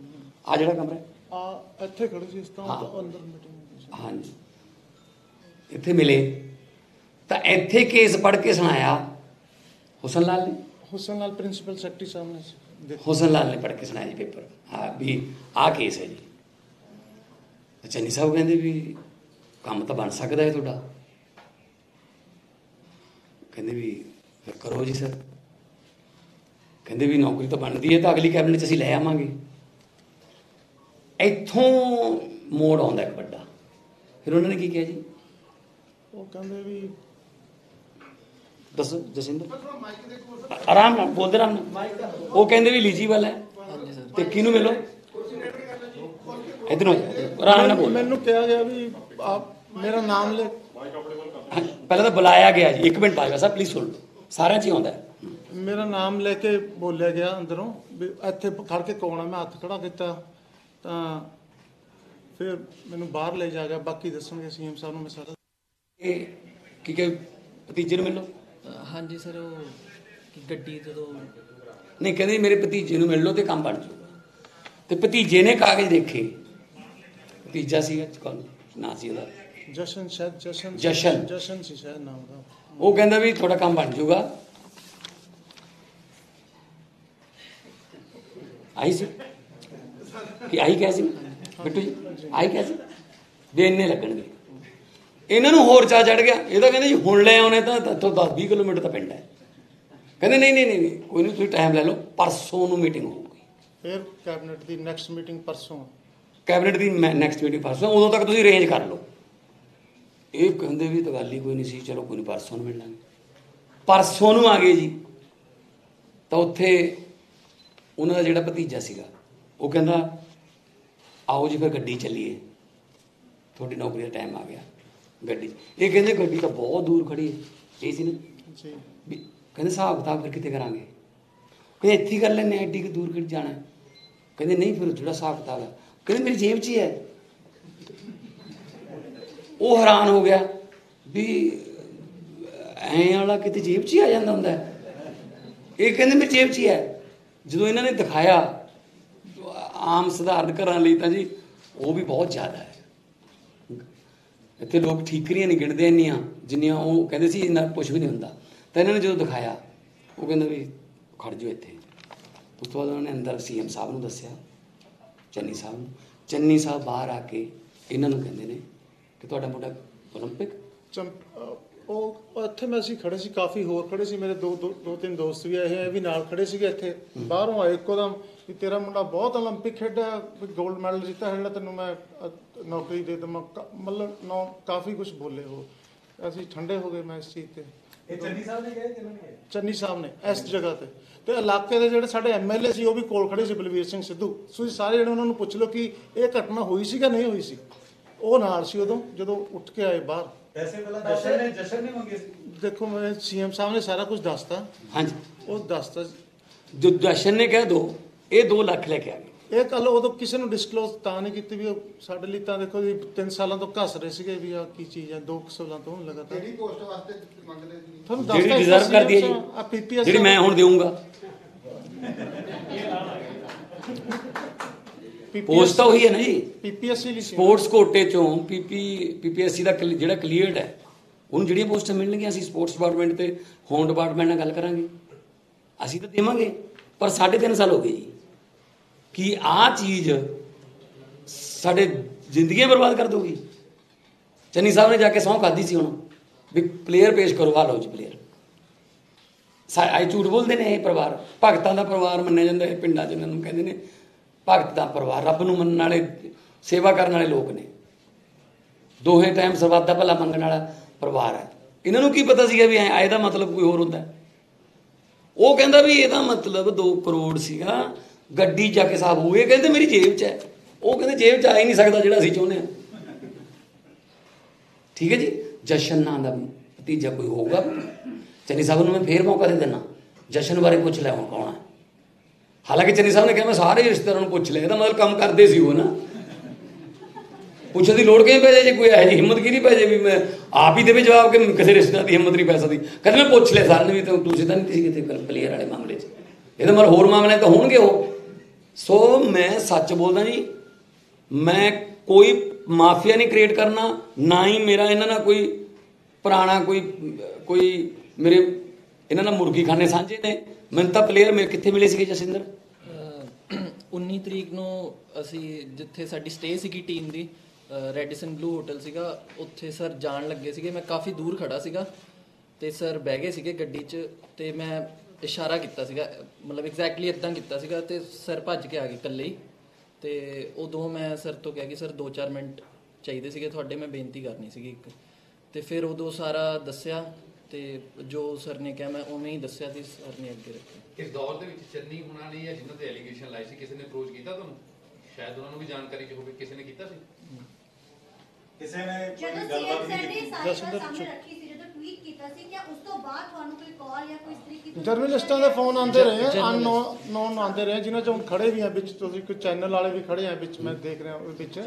ਆ ਜਿਹੜਾ ਕਮਰਾ ਹੈ। ਆ ਇੱਥੇ ਖੜੇ ਸੀ ਇਸ ਤਰ੍ਹਾਂ। ਤਾਂ ਅੰਦਰ ਮੀਟਿੰਗ ਹਾਂਜੀ। ਇੱਥੇ ਮਿਲੇ। ਤਾਂ ਇੱਥੇ ਕੇਸ ਪੜ੍ਹ ਕੇ ਸੁਣਾਇਆ। ਹੁਸਨ ਲਾਲ ਨੇ। ਹੁਸਨ ਲਾਲ ਪ੍ਰਿੰਸੀਪਲ ਸੈਕਟਰੀ ਸਾਹਮਣੇ ਹੁਸਨ ਲਾਲ ਨੇ ਪੜ੍ਹ ਕੇ ਸੁਣਾਇਆ ਜੀ ਪੇਪਰ। ਹਾਂ ਵੀ ਆਹ ਕੇਸ ਹੈ ਜੀ। ਚੰਨੀ ਸਾਹਿਬ ਕਹਿੰਦੇ ਵੀ ਕੰਮ ਤਾਂ ਬਣ ਸਕਦਾ ਹੈ ਤੁਹਾਡਾ। ਕਹਿੰਦੇ ਵੀ ਫਿਰ ਕਰੋ ਜੀ ਸਰ। ਕਹਿੰਦੇ ਵੀ ਨੌਕਰੀ ਤਾਂ ਬਣਦੀ ਹੈ ਤਾਂ ਅਗਲੀ ਕੈਬਨਿਟ 'ਚ ਅਸੀਂ ਲੈ ਆਵਾਂਗੇ। ਇੱਥੋਂ ਮੋੜ ਆਉਂਦਾ ਇੱਕ ਵੱਡਾ। ਫਿਰ ਉਹਨਾਂ ਨੇ ਕੀ ਕਿਹਾ ਜੀ? ਉਹ ਕਹਿੰਦੇ ਵੀ ਦੱਸੋ ਜਸਿੰਦਰ। ਆਰਾਮ ਨਾਲ ਬੋਲਦੇ ਆਰਾਮ ਨਾਲ। ਉਹ ਕਹਿੰਦੇ ਵੀ ਲੀਜੀਬਲ ਹੈ। ਤੇ ਕਿਹਨੂੰ ਮਿਲੋ? ਇਧਰ ਆਰਾਮ ਨਾਲ ਬੋਲ। ਮੈਨੂੰ ਕਿਹਾ ਗਿਆ ਵੀ ਆਪ ਮੇਰਾ ਨਾਮ ਲੈ। ਪਹਿਲਾਂ ਤਾਂ ਬੁਲਾਇਆ ਗਿਆ ਜੀ। ਇੱਕ ਮਿੰਟ ਬਾਜਵਾ ਸਾਹਿਬ ਪਲੀਜ਼ ਸੁਣ ਲਓ ਸਾਰਿਆਂ 'ਚ ਹੀ ਆਉਂਦਾ ਹੈ। ਮੇਰਾ ਨਾਮ ਲੈ ਕੇ ਬੋਲਿਆ ਗਿਆ ਅੰਦਰੋਂ ਵੀ ਇੱਥੇ ਖੜ ਕੇ ਕੌਣ ਆ? ਮੈਂ ਹੱਥ ਖੜਾ ਕੀਤਾ। ਤਾਂ ਫਿਰ ਮੈਨੂੰ ਬਾਹਰ ਲੈ ਜਾ ਗਿਆ ਬਾਕੀ ਦੱਸਣਗੇ ਸੀਐਮ ਸਾਹਿਬ ਨੂੰ ਮੈਂ ਸਾਰਾ ਇਹ ਕੀ ਕਿ ਭਤੀਜੇ ਨੂੰ ਮਿਲੋ। ਹਾਂਜੀ ਸਰ ਉਹ ਕਿ ਗੱਡੀ ਜਦੋਂ ਨਹੀਂ ਕਹਿੰਦੇ ਮੇਰੇ ਭਤੀਜੇ ਨੂੰ ਮਿਲ ਲਓ ਤੇ ਕੰਮ ਬਣ ਜਾਊਗਾ। ਤੇ ਭਤੀਜੇ ਨੇ ਕਾਗਜ਼ ਦੇਖੇ। ਭਤੀਜਾ ਸੀਗਾ ਕੌਣ? ਨਾਂ ਸੀ ਉਹਦਾ। ਜਸ਼ਨ ਸ਼ਾਇਦ ਜਸ਼ਨ ਜਸ਼ਨ। ਜਸ਼ਨ ਸੀ ਸ਼ਾਇਦ ਨਾਮ ਦਾ ਉਹ ਕਹਿੰਦਾ ਵੀ ਤੁਹਾਡਾ ਕੰਮ ਬਣ ਜਾਊਗਾ। ਆਈ ਸੀ। ਕਿ ਆਈ ਕਿਹਾ ਸੀ ਬਿੱਟੂ ਜੀ ਆਈ ਕਿਹਾ ਸੀ? ਵੀ ਇੰਨੇ ਲੱਗਣਗੇ। ਇਹਨਾਂ ਨੂੰ ਹੋਰ ਚਾ ਚੜ ਗਿਆ। ਇਹ ਤਾਂ ਕਹਿੰਦੇ ਜੀ ਹੁਣ ਲੈ ਆਉਣੇ ਤਾਂ ਇੱਥੋਂ 10 20 ਕਿਲੋਮੀਟਰ ਤਾਂ ਪਿੰਡ ਹੈ। ਕਹਿੰਦੇ ਨਹੀਂ ਨਹੀਂ ਨਹੀਂ ਨਹੀਂ, ਕੋਈ ਨਹੀਂ ਤੁਸੀਂ ਟਾਈਮ ਲੈ ਲਓ। ਪਰਸੋਂ ਨੂੰ ਮੀਟਿੰਗ ਹੋਊਗੀ। ਫਿਰ ਕੈਬਨਿਟ ਦੀ ਨੈਕਸਟ ਮੀਟਿੰਗ ਪਰਸੋਂ। ਕੈਬਨਿਟ ਦੀ ਨੈਕਸਟ ਮੀਟਿੰਗ ਪਰਸੋਂ ਉਦੋਂ ਤੱਕ ਤੁਸੀਂ ਅਰੇਂਜ ਕਰ ਲਓ। ਇਹ ਕਹਿੰਦੇ ਵੀ ਤਾਂ ਗੱਲ ਹੀ ਕੋਈ ਨਹੀਂ ਸੀ ਚਲੋ ਕੋਈ ਨਹੀਂ ਪਰਸੋਂ ਨੂੰ ਮਿਲ ਲਾਂਗੇ ਪਰਸੋਂ ਨੂੰ ਆ ਗਏ ਜੀ। ਤਾਂ ਉੱਥੇ ਉਹਨਾਂ ਦਾ ਜਿਹੜਾ ਭਤੀਜਾ ਸੀਗਾ ਉਹ ਕਹਿੰਦਾ ਆਓ ਜੀ ਫਿਰ ਗੱਡੀ ਚੱਲੀਏ। ਤੁਹਾਡੀ ਨੌਕਰੀ ਦਾ ਟਾਈਮ ਆ ਗਿਆ। ਗੱਡੀ। ਇਹ ਕਹਿੰਦੇ ਗੱਡੀ ਤਾਂ ਬਹੁਤ ਦੂਰ ਖੜੀ ਹੈ। ਇਹ ਸੀ ਨਾ। ਜੀ। ਕਹਿੰਦੇ ਹਿਸਾਬ ਕਿਤਾਬ ਫਿਰ ਕਿਤੇ ਕਰਾਂਗੇ? ਕਹਿੰਦੇ ਇੱਥੇ ਕਰ ਲੈਣੇ ਐਡੀ ਕਿ ਦੂਰ ਕਿੱਥੇ ਜਾਣਾ? ਕਹਿੰਦੇ ਨਹੀਂ ਫਿਰ ਜਿਹੜਾ ਹਿਸਾਬ ਕਿਤਾਬ ਹੈ। ਕਹਿੰਦੇ ਮੇਰੀ ਜੇਬ 'ਚ ਹੀ ਹੈ। ਉਹ ਹੈਰਾਨ ਹੋ ਗਿਆ ਵੀ ਐਂ ਵਾਲਾ ਕਿਤੇ ਜੇਬ 'ਚ ਹੀ ਆ ਜਾਂਦਾ ਹੁੰਦਾ। ਇਹ ਕਹਿੰਦੇ ਮੇਰੀ ਜੇਬ 'ਚ ਹੀ ਹੈ। ਜਦੋਂ ਇਹਨਾਂ ਨੇ ਦਿਖਾਇਆ ਆਮ ਸਧਾਰਨ ਘਰਾਂ ਲਈ ਤਾਂ ਜੀ ਉਹ ਵੀ ਬਹੁਤ ਜ਼ਿਆਦਾ ਹੈ ਇੱਥੇ ਲੋਕ ਠੀਕਰੀਆਂ ਨਹੀਂ ਗਿਣਦੇ ਇੰਨੀਆਂ ਜਿੰਨੀਆਂ ਉਹ ਕਹਿੰਦੇ ਸੀ ਇੰਨਾ ਕੁਝ ਵੀ ਨਹੀਂ ਹੁੰਦਾ ਤਾਂ ਇਹਨਾਂ ਨੇ ਜਦੋਂ ਦਿਖਾਇਆ ਉਹ ਕਹਿੰਦਾ ਵੀ ਖੜ ਜਾਓ ਇੱਥੇ ਉਸ ਤੋਂ ਬਾਅਦ ਉਹਨਾਂ ਨੇ ਅੰਦਰ ਸੀਐਮ ਸਾਹਿਬ ਨੂੰ ਦੱਸਿਆ ਚੰਨੀ ਸਾਹਿਬ ਨੂੰ ਚੰਨੀ ਸਾਹਿਬ ਬਾਹਰ ਆ ਕੇ ਇਹਨਾਂ ਨੂੰ ਕਹਿੰਦੇ ਨੇ ਕਿ ਤੁਹਾਡਾ ਮੁੰਡਾ 올림픽 ਚੰਪ- ਅਹ ਉਹ ਇੱਥੇ ਮੈਂ ਅਸੀਂ ਖੜੇ ਸੀ ਕਾਫੀ ਹੋਰ ਖੜੇ ਸੀ ਮੇਰੇ ਦੋ ਦੋ- ਦੋ ਤਿੰਨ ਦੋਸਤ ਵੀ ਆਏ ਹੋਏ ਆ, ਇਹ ਵੀ ਨਾਲ ਖੜੇ ਸੀਗੇ ਇੱਥੇ। ਬਾਹਰੋਂ ਆਏ ਇੱਕੋ ਦਮ ਵੀ ਤੇਰਾ ਮੁੰਡਾ ਬਹੁਤ 올림픽 ਖੇਡਿਆ ਵੀ 골ਡ ਮੈਡਲ ਜਿੱਤਿਆ ਹੈ ਜਿਹੜਾ ਤੈਨੂੰ ਮੈਂ ਨੌਕਰੀ ਦੇ ਦਮ ਮਤਲਬ ਨੌ ਕਾਫੀ ਕੁਝ ਬੋਲੇ ਹੋ ਅਸੀਂ ਠੰਡੇ ਹੋ ਗਏ ਮੈਂ ਇਸ ਚੀਜ਼ ਤੇ। ਚੰਨੀ ਸਾਹਿਬ ਨੇ ਇਸ ਜਗ੍ਹਾ ਤੇ। ਤੇ ਇਲਾਕੇ ਦੇ ਜਿਹੜੇ ਸਾਡੇ ਐਮਐਲਏ ਸੀ ਉਹ ਵੀ ਕੋਲ ਖੜੇ ਸੀ ਬਲਵੀਰ ਸਿੰਘ ਸਿੱਧੂ। ਤੁਸੀਂ ਸਾਰੇ ਜਿਹੜੇ ਉਹਨਾਂ ਨੂੰ ਪੁੱਛ ਲਓ ਕਿ ਇਹ ਘਟਨਾ ਹੋਈ ਸੀ ਕਿ ਨਹੀਂ ਹੋਈ ਸੀ? ਉਹ ਨਾਲ ਸੀ ਉਦੋਂ ਜਦੋਂ ਉੱਠ ਕੇ ਆਏ ਬਾਹਰ। ਪੈਸੇ ਪਹਿਲਾਂ ਜਸ਼ਨ ਨੇ ਜਸ਼ਨ ਨੇ ਮੰਗੇ ਸੀ। ਦੇਖੋ ਮੈਂ ਸੀਐਮ ਸਾਹਿਬ ਨੇ ਸਾਰਾ ਕੁਝ ਦੱਸਤਾ। ਹਾਂਜੀ। ਉਹ ਦੱਸਤਾ ਜੋ। ਦਰਸ਼ਨ ਨੇ ਕਹਿ ਦੋ ਇਹ 2 ਲੱਖ ਲੈ ਕੇ ਆ ਗਏ। ਇਹ ਕੱਲ ਉਦੋਂ ਕਿਸੇ ਨੂੰ ਡਿਸਕਲੋਜ਼ ਤਾਂ ਨਹੀਂ ਕੀਤੀ ਵੀ ਉਹ ਸਾਡੇ ਲਈ ਤਾਂ ਦੇਖੋ ਜੀ 3 ਸਾਲਾਂ ਤੋਂ ਘਸ ਰਹੇ ਸੀਗੇ ਵੀ ਆ ਕੀ ਚੀਜ਼ ਹੈ 2 ਸਾਲਾਂ ਤੋਂ ਲਗਾਤਾਰ। ਕਿਹੜੀ ਪੋਸਟ ਵਾਸਤੇ ਮੰਗਦੇ ਸੀ ਤੁਹਾਨੂੰ ਜਿਹੜੀ ਦੱਸਤਾ ਡਿਜ਼ਰਵ ਕਰਦੀ ਹੈ ਜੀ। ਆ ਪੀਪੀਐਸ ਜਿਹੜੀ ਮੈਂ ਹੁਣ ਦੇਵਾਂਗਾ ਪੋਸਟ ਤਾਂ ਉਹੀ ਹੈ ਨਾ ਜੀ। ਪੀਪੀਐਸਸੀ ਲਈ ਸੀ ਸਪੋਰਟਸ ਕੋਟੇ ਚੋਂ ਪੀਪੀ ਪੀਪੀਐਸਸੀ ਦਾ ਜਿਹੜਾ ਕਲੀਅਰਡ ਹੈ ਉਹਨੂੰ ਜਿਹੜੀਆਂ ਪੋਸਟਾਂ ਮਿਲਣਗੀਆਂ ਅਸੀਂ ਸਪੋਰਟਸ ਡਿਪਾਰਟਮੈਂਟ ਤੇ ਹੋਮ ਡਿਪਾਰਟਮੈਂਟ ਨਾਲ ਗੱਲ ਕਰਾਂਗੇ। ਅਸੀਂ ਤਾਂ ਦੇਵਾਂਗੇ ਪਰ 3.5 ਸਾਲ ਹੋ ਗਏ ਜੀ। ਕੀ ਆਹ ਚੀਜ਼ ਸਾਡੇ ਜ਼ਿੰਦਗੀਆਂ ਬਰਬਾਦ ਕਰ ਦੋਗੀ ਚੰਨੀ ਸਾਹਿਬ ਨੇ ਜਾ ਕੇ ਸਹੁੰ ਖਾਦੀ ਸੀ ਹੁਣ ਵੀ ਪਲੇਅਰ ਪੇਸ਼ ਕਰੋ ਆ ਲਓ ਜੀ ਪਲੇਅਰ ਆਈ ਝੂਠ ਬੋਲਦੇ ਨੇ ਇਹ ਪਰਿਵਾਰ। ਭਗਤਾਂ ਦਾ ਪਰਿਵਾਰ ਮੰਨਿਆ ਜਾਂਦਾ ਹੈ ਪਿੰਡਾਂ 'ਚ ਇਹਨਾਂ ਨੂੰ ਕਹਿੰਦੇ ਨੇ। ਭਗਤ ਦਾ ਪਰਿਵਾਰ, ਰੱਬ ਨੂੰ ਮੰਨਣ ਵਾਲੇ, ਸੇਵਾ ਕਰਨ ਵਾਲੇ ਲੋਕ ਨੇ। ਦੋਹੇ ਟਾਈਮ ਸਰਬੱਤ ਦਾ ਭਲਾ ਮੰਗਣ ਵਾਲਾ ਪਰਿਵਾਰ ਹੈ। ਇਹਨਾਂ ਨੂੰ ਕੀ ਪਤਾ ਸੀਗਾ ਵੀ ਐ ਇਹਦਾ ਮਤਲਬ ਕੋਈ ਹੋਰ ਹੁੰਦਾ? ਉਹ ਕਹਿੰਦਾ ਵੀ ਇਹਦਾ ਮਤਲਬ 2 ਕਰੋੜ ਸੀਗਾ। ਗੱਡੀ ਜਾ ਕੇ ਸਾਫ਼ ਹੋਏ ਕਹਿੰਦੇ ਮੇਰੀ ਜੇਬ 'ਚ ਹੈ। ਉਹ ਕਹਿੰਦੇ ਜੇਬ 'ਚ ਆ ਹੀ ਨਹੀਂ ਸਕਦਾ ਜਿਹੜਾ ਅਸੀਂ ਚਾਹੁੰਦੇ ਹਾਂ। ਠੀਕ ਹੈ ਜੀ? ਜਸ਼ਨ ਨਾਂ ਦਾ ਭਤੀਜਾ ਕੋਈ ਹੋਊਗਾ? ਚੰਨੀ ਸਾਹਿਬ ਨੂੰ ਮੈਂ ਫੇਰ ਮੌਕਾ ਦੇ ਦੇਣਾ ਜਸ਼ਨ ਬਾਰੇ ਪੁੱਛ ਲੈ ਹੁਣ ਕੌਣ ਹੈ। ਹਾਲਾਂਕਿ ਚੰਨੀ ਸਾਹਿਬ ਨੇ ਕਿਹਾ, ਮੈਂ ਸਾਰੇ ਰਿਸ਼ਤੇਦਾਰਾਂ ਨੂੰ ਪੁੱਛ ਲਿਆ ਇਹਦਾ ਮਤਲਬ ਕੰਮ ਕਰਦੇ ਸੀ ਉਹ ਨਾ। ਪੁੱਛਣ ਦੀ ਲੋੜ ਕਿਵੇਂ ਪੈ ਜਾਏ, ਜੇ ਕੋਈ ਇਹੋ ਜਿਹੀ ਹਿੰਮਤ ਕੀ ਨਹੀਂ ਪੈ ਜਾਏ ਵੀ ਮੈਂ ਆਪ ਹੀ ਦੇਵੇ ਜਵਾਬ ਕਿ ਕਿਸੇ ਰਿਸ਼ਤੇਦਾਰ ਦੀ ਹਿੰਮਤ ਨਹੀਂ ਪੈ ਸਕਦੀ। ਕਦੇ ਮੈਂ ਪੁੱਛ ਲਿਆ ਸਾਰਿਆਂ ਨੇ ਵੀ ਤਾਂ ਤੁਸੀਂ ਤਾਂ ਨਹੀਂ ਕਿਤੇ ਪਲੇਅਰ ਵਾਲੇ ਮਾਮਲੇ 'ਚ। ਇਹਦਾ ਮਤਲਬ ਹੋਰ ਮਾਮਲੇ ਤਾਂ ਹੋਣਗੇ ਉਹ। ਸੋ ਮੈਂ ਸੱਚ ਬੋਲਦਾ ਜੀ, ਮੈਂ ਕੋਈ ਮਾਫੀਆ ਨਹੀਂ ਕ੍ਰੀਏਟ ਕਰਨਾ, ਨਾ ਹੀ ਮੇਰਾ ਇਹਨਾਂ ਨਾਲ ਕੋਈ ਪੁਰਾਣਾ ਕੋਈ ਕੋਈ ਮੇਰੇ ਇਹਨਾਂ ਨਾਲ ਮੁਰਗੀ ਖਾਨੇ ਸਾਂਝੇ ਨੇ। ਮੈਨੂੰ ਤਾਂ ਪਲੇਅਰ ਮੇਰੇ ਕਿੱਥੇ ਮਿਲੇ ਸੀਗੇ ਜਸਿੰਦਰ ਅਹ 19 ਤਰੀਕ ਨੂੰ ਅਸੀਂ ਜਿੱਥੇ ਸਾਡੀ ਸਟੇ ਸੀਗੀ ਟੀਮ ਦੀ ਰੈਡੀਸਨ ਬਲੂ ਹੋਟਲ ਸੀਗਾ, ਉੱਥੇ ਸਰ ਜਾਣ ਲੱਗੇ ਸੀਗੇ। ਮੈਂ ਕਾਫੀ ਦੂਰ ਖੜਾ ਸੀਗਾ ਤੇ ਸਰ ਬਹਿ ਗਏ ਸੀਗੇ ਗੱਡੀ 'ਚ ਤੇ ਮੈਂ ਇਸ਼ਾਰਾ ਕੀਤਾ ਸੀਗਾ, ਮਤਲਬ ਐਗਜ਼ੈਕਟਲੀ ਇਦਾਂ ਕੀਤਾ ਸੀਗਾ ਤੇ ਸਰ ਭੱਜ ਕੇ ਆ ਗਏ ਇਕੱਲੇ ਹੀ। ਤੇ ਉਦੋਂ ਮੈਂ ਸਰ ਤੋਂ ਕਿਹਾ ਕਿ ਸਰ 2-4 ਮਿੰਟ ਚਾਹੀਦੇ ਸੀਗੇ, ਤੁਹਾਡੇ ਮੈਂ ਬੇਨਤੀ ਕਰਨੀ ਸੀਗੀ ਇੱਕ। ਤੇ ਫਿਰ ਉਦੋਂ ਸਾਰਾ ਦੱਸਿਆ ਤੇ ਜੋ ਸਰ ਨੇ ਕਿਹਾ ਮੈਂ ਉਵੇਂ ਹੀ ਦੱਸਿਆ ਤੇ ਸਰ ਨੇ ਅੱਗੇ ਰੱਖਿਆ ਇਸ ਦੌਰ ਦੇ ਵਿੱਚ ਚੰਨੀ ਹੁਣਾਂ ਨੇ ਜਾਂ ਜਿਨ੍ਹਾਂ ਤੇ ਐਲੀਗੇਸ਼ਨ ਲਾਏ ਸੀ ਕਿਸੇ ਨੇ ਅਪਰੋਚ ਕੀਤਾ ਤੁਹਾਨੂੰ ਸ਼ਾਇਦ ਉਹਨਾਂ ਨੂੰ ਵੀ ਜਾਣਕਾਰੀ ਚ ਹੋਵੇ ਕਿਸੇ ਨੇ ਕੀਤਾ ਸੀ ਕਿਸੇ ਨੇ ਜਦੋਂ ਕੋਈ ਗੱਲਬਾਤ ਨਹੀਂ ਕੀਤੀ ਸਾਹਮਣੇ ਰੱਖੀ ਸੀ ਜਦੋਂ ਟਵੀਟ ਕੀਤਾ ਸੀ ਕਿ ਉਸ ਤੋਂ ਬਾਅਦ ਤੁਹਾਨੂੰ ਕੋਈ ਕਾਲ ਜਾਂ ਕੋਈ ਇਸ ਤਰੀਕੇ ਦੀ ਜਰਨਲਿਸਟਾਂ ਦੇ ਫੋਨ ਆਉਂਦੇ ਰਹੇ ਅਨਨੋਨ ਨੋਨ ਆਉਂਦੇ ਰਹੇ ਜਿਨ੍ਹਾਂ ਚ ਖੜੇ ਵੀ ਆ ਵਿੱਚ ਤੁਸੀਂ ਕੋਈ ਚੈਨਲ ਵਾਲੇ ਵੀ ਖੜੇ ਆ ਵਿੱਚ ਮੈਂ ਦੇਖ ਰਿਹਾ ਉਹ ਵਿੱਚ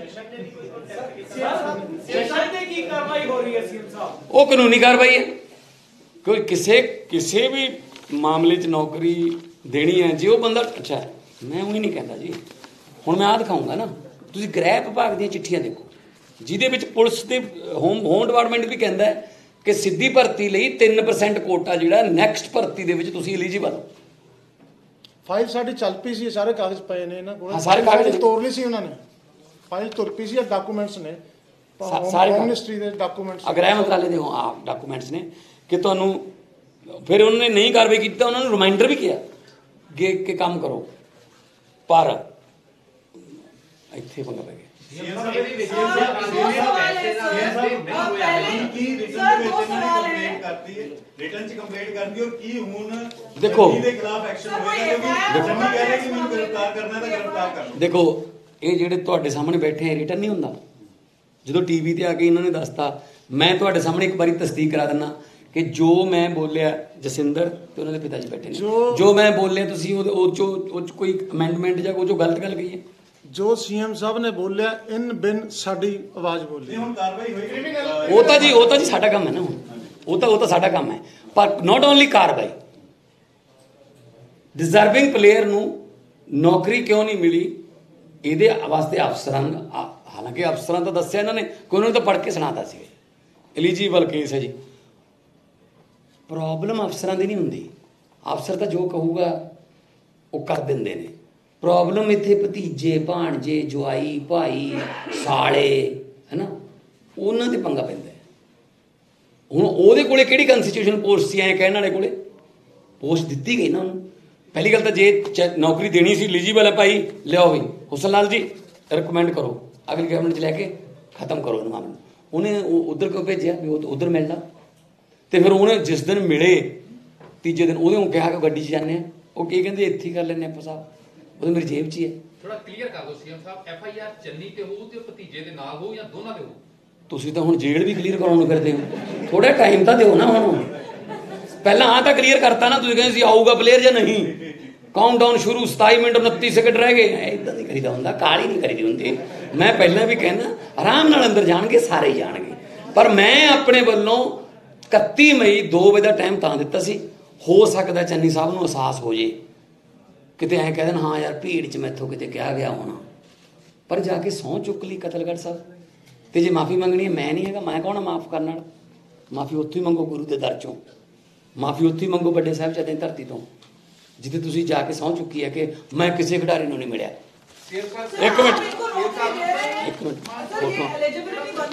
ਸੈਸ਼ਨ ਤੇ ਕੀ ਕਾਰਵਾਈ ਹੋ ਰਹੀ ਹੈ ਸੀਐਮ ਸਾਹਿਬ ਉਹ ਕਾਨੂੰਨੀ ਕਾਰਵਾਈ ਹੈ ਕੋਈ ਕਿਸੇ ਕਿਸੇ ਵੀ ਮਾਮਲੇ 'ਚ ਨੌਕਰੀ ਦੇਣੀ ਹੈ ਜੇ ਉਹ ਬੰਦਾ ਅੱਛਾ ਮੈਂ ਉਹੀ ਨਹੀਂ ਕਹਿੰਦਾ ਜੀ। ਹੁਣ ਮੈਂ ਆਹ ਦਿਖਾਉਂਗਾ ਨਾ। ਤੁਸੀਂ ਗ੍ਰਹਿ ਵਿਭਾਗ ਦੀਆਂ ਚਿੱਠੀਆਂ ਦੇਖੋ। ਜਿਹਦੇ ਵਿੱਚ ਪੁਲਿਸ ਦੇ ਹੋਮ ਹੋਮ ਡਿਪਾਰਟਮੈਂਟ ਵੀ ਕਹਿੰਦਾ ਹੈ ਕਿ ਸਿੱਧੀ ਭਰਤੀ ਲਈ 3% ਕੋਟਾ ਜਿਹੜਾ ਨੈਕਸਟ ਭਰਤੀ ਦੇ ਵਿੱਚ ਤੁਸੀਂ ਐਲੀਜੀਬਲ ਹੋ। ਫਾਈਲ ਸਾਡੀ ਚੱਲ ਪਈ ਸੀ ਇਹ ਸਾਰੇ ਕਾਗਜ਼ ਪਏ ਨੇ ਇਹਨਾਂ ਕੋਲ। ਹਾਂ, ਸਾਰੇ ਕਾਗਜ਼ ਤੋੜ ਲਈ ਸੀ ਉਹਨਾਂ ਨੇ। ਫਾਈਲ ਤੁਰ ਪਈ ਸੀ ਇਹ ਡਾਕੂਮੈਂਟਸ ਨੇ। ਸਾਰੇ। ਮਿਨਿਸਟਰੀ ਦੇ ਡਾਕੂਮੈਂਟਸ ਅਗ੍ਰਹਿ ਮੰਤਰਾਲੇ ਦੇ ਆ ਡਾਕੂਮੈਂਟਸ ਨੇ। ਕਿ ਤੁਹਾਨੂੰ ਫਿਰ ਉਹਨਾਂ ਨੇ ਨਹੀਂ ਕਾਰਵਾਈ ਕੀਤੀ ਤਾਂ ਉਹਨਾਂ ਨੂੰ ਰਿਮਾਈਂਡਰ ਵੀ ਕੀਤਾ ਕਿ ਕਿ ਕੰਮ ਕਰੋ। ਪਰ ਇੱਥੇ ਪੰਗਾ ਪੈ ਗਿਆ। ਦੇਖੋ। ਦੇਖੋ, ਇਹ ਜਿਹੜੇ ਤੁਹਾਡੇ ਸਾਹਮਣੇ ਬੈਠੇ ਆ ਰਿਟਰਨ ਨਹੀਂ ਹੁੰਦਾ। ਜਦੋਂ ਟੀਵੀ ਤੇ ਆ ਕੇ ਇਹਨਾਂ ਨੇ ਦੱਸਤਾ, ਮੈਂ ਤੁਹਾਡੇ ਸਾਹਮਣੇ ਇੱਕ ਵਾਰੀ ਤਸਦੀਕ ਕਰਾ ਦਿੰਨਾ ਕਿ ਜੋ ਮੈਂ ਬੋਲਿਆ ਜਸਿੰਦਰ ਤੇ ਉਹਨਾਂ ਦੇ ਪਿਤਾ ਜੀ ਬੈਠੇ ਨੇ। ਜੋ- ਜੋ ਮੈਂ ਬੋਲਿਆ ਤੁਸੀਂ ਉਹ ਚੋਂ ਉਹ 'ਚ ਕੋਈ ਅਮੈਂਡਮੈਂਟ ਜਾਂ ਕੋਈ ਜੋ ਗਲਤ ਗੱਲ ਕਹੀ ਹੈ। ਜੋ ਸੀਐਮ ਸਾਹਿਬ ਨੇ ਬੋਲਿਆ ਇਨ ਬਿਨ ਸਾਡੀ ਆਵਾਜ਼ ਬੋਲੀ। ਹੁਣ ਕਾਰਵਾਈ ਹੋਏਗੀ ਉਹ ਤਾਂ ਜੀ ਉਹ ਤਾਂ ਜੀ ਸਾਡਾ ਕੰਮ ਹੈ ਨਾ ਉਹ ਤਾਂ ਉਹ ਤਾਂ ਸਾਡਾ ਕੰਮ ਹੈ। ਪਰ ਨਾਟ ਓਨਲੀ ਕਾਰਵਾਈ ਡਿਜ਼ਰਵਿੰਗ ਪਲੇਅਰ ਨੂੰ ਨੌਕਰੀ ਕਿਉਂ ਨਹੀਂ ਮਿਲੀ? ਇਹਦੇ ਵਾਸਤੇ ਅਫਸਰਾਂ ਹਾਲਾਂਕਿ ਅਫਸਰਾਂ ਤਾਂ ਦੱਸਿਆ ਇਹਨਾਂ ਨੇ ਕਿ ਉਹਨਾਂ ਨੂੰ ਤਾਂ ਪੜ੍ਹ ਕੇ ਸੁਣਾਤਾ ਸੀ। ਐਲੀਜੀਬਲ ਕੇਸ ਹੈ ਜੀ। ਪ੍ਰੋਬਲਮ ਅਫਸਰਾਂ ਦੀ ਨਹੀਂ ਹੁੰਦੀ। ਅਫਸਰ ਤਾਂ ਜੋ ਕਹੂਗਾ, ਉਹ ਕਰ ਦਿੰਦੇ ਨੇ। ਪ੍ਰੋਬਲਮ ਇੱਥੇ ਭਤੀਜੇ, ਭਾਣਜੇ ਜਵਾਈ ਭਾਈ, ਸਾਲੇ, ਹੈਨਾ? ਉਹਨਾਂ ਦੇ ਪੰਗਾ ਪੈਂਦਾ ਹੁਣ ਉਹਦੇ ਕੋਲੇ ਕਿਹੜੀ ਕਨਸਟੀਟਿਊਸ਼ਨ ਪੋਸਟ ਸੀ, ਐ ਕਹਿਣ ਵਾਲੇ ਕੋਲੇ? ਪੋਸਟ ਦਿੱਤੀ ਗਈ ਨਾ ਉਹਨੂੰ। ਪਹਿਲੀ ਗੱਲ ਤਾਂ ਜੇ ਚ- ਨੌਕਰੀ ਦੇਣੀ ਸੀ ਐਲੀਜੀਬਲ ਹੈ ਭਾਈ, ਲਿਆਓ ਵੀ। ਹੁਸਨ ਲਾਲ ਜੀ ਰეკਮੈਂਡ ਕਰੋ। ਅਗਲੀ ਗਵਰਨਮੈਂਟ ਚ ਲੈ ਕੇ ਖਤਮ ਕਰੋ ਇਹ ਮਾਮਲੇ ਨੂੰ। ਉਹਨੇ ਉਧਰ ਕਿਉਂ ਭੇਜਿਆ ਵੀ ਉਹ ਉਧਰ ਮਿਲਣਾ ਤੇ ਫਿਰ ਉਹਨੇ ਜਿਸ ਦਿਨ ਮਿਲੇ ਤੀਜੇ ਦਿਨ ਉਹਦੇ ਨੂੰ ਕਿਹਾ ਕਿ ਗੱਡੀ 'ਚ ਜਾਂਦੇ ਆ। ਉਹ ਕੀ ਕਹਿੰਦੇ ਇੱਥੇ ਹੀ ਕਰ ਲੈਣੇ ਆਪਾਂ ਸਾਹਿਬ ਉਹ ਮੇਰੀ ਜੇਬ 'ਚ ਹੀ ਹੈ ਥੋੜਾ ਕਲੀਅਰ ਕਰ ਦਿਓ ਸੀਐਮ ਸਾਹਿਬ ਐਫ ਆਈ ਆਰ ਚੰਨੀ ਤੇ ਹੋਊ ਤੇ ਭਤੀਜੇ ਦੇ ਨਾਲ ਹੋਊ ਜਾਂ ਦੋਨਾਂ ਦੇ ਹੋਊ? ਤੁਸੀਂ ਤਾਂ ਹੁਣ ਜੇਲ੍ਹ ਵੀ ਕਲੀਅਰ ਕਰਾਉਣ ਨੂੰ ਫਿਰਦੇ ਹੋ। ਥੋੜਾ ਟਾਈਮ ਤਾਂ ਦਿਓ ਨਾ ਹੁਣ। ਪਹਿਲਾਂ ਆ ਤਾਂ ਕਲੀਅਰ ਕਰਤਾ ਨਾ ਤੁਸੀਂ ਕਹਿੰਦੇ ਸੀ ਆਊਗਾ ਪਲੇਅਰ ਜਾਂ ਨਹੀਂ? ਕਾਊਂਟਡਾਊਨ ਸ਼ੁਰੂ 27 ਮਿੰਟ 29 ਸੈਕਿੰਡ ਰਹਿ ਗਏ। ਐਦਾਂ ਨਹੀਂ ਕਰੀਦਾ ਹੁੰਦਾ ਕਾਲੀ ਨਹੀਂ ਕਰੀਦੀ ਹੁੰਦੀ। ਮੈਂ ਪਹਿਲਾਂ ਵੀ ਕਹਿੰਦਾ ਆਰਾਮ ਨਾਲ ਅੰਦਰ ਜਾਣਗੇ ਸਾਰੇ ਹੀ ਜਾਣਗੇ। ਪਰ ਮੈਂ ਆਪਣੇ ਵੱਲੋਂ 31 ਮਈ 2 ਵਜੇ ਦਾ ਟਾਈਮ ਤਾਂ ਦਿੱਤਾ ਸੀ। ਹੋ ਸਕਦਾ ਚੰਨੀ ਸਾਹਿਬ ਨੂੰ ਅਹਿਸਾਸ ਹੋ ਜੇ। ਕਿਤੇ ਐਂ ਕਹਿ ਦੇਣ, ਹਾਂ ਯਾਰ, ਭੀੜ 'ਚ ਮੈਥੋਂ ਕਿਤੇ ਕਿਹਾ ਗਿਆ ਹੋਣਾ। ਪਰ ਜਾ ਕੇ ਸਹੁੰ ਚੁੱਕ ਲਈ ਕਤਲਗੜ੍ਹ ਸਾਹਿਬ। ਤੇ ਜੇ ਮਾਫੀ ਮੰਗਣੀ ਹੈ, ਮੈਂ ਨਹੀਂ ਹੈਗਾ, ਮੈਂ ਕੌਣ ਮਾਫ ਕਰਨ ਵਾਲਾ? ਮਾਫੀ ਉੱਥੇ ਹੀ ਮੰਗੋ ਗੁਰੂ ਦੇ ਦਰ ਚੋਂ। ਮਾਫੀ ਉੱਥੇ ਹੀ ਮੰਗੋ ਵੱਡੇ ਸਾਹਿਬ ਦੀ ਧਰਤੀ ਤੋਂ। ਜਿੱਥੇ ਤੁਸੀਂ ਜਾ ਕੇ ਸਹੁੰ ਚੁੱਕੀ ਹੈ ਕਿ ਮੈਂ ਕਿਸੇ ਖਿਡਾਰੀ ਨੂੰ ਨਹੀਂ ਮਿਲਿਆ। ਇੱਕ ਮਿੰਟ ਇੱਕ ਮਿੰਟ